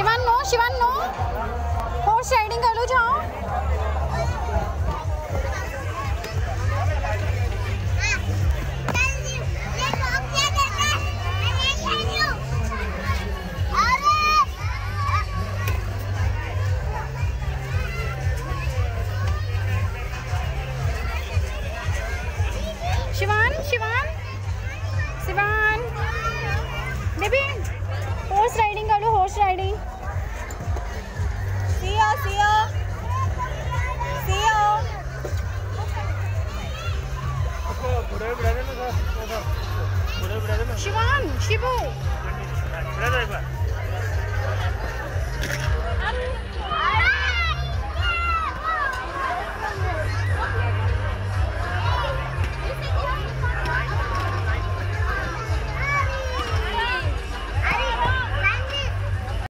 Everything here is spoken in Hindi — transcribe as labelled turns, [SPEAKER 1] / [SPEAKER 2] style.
[SPEAKER 1] Shivan no Shivan no. Horse riding कर लो जाओ। शिवान शिवान। शिवान
[SPEAKER 2] बार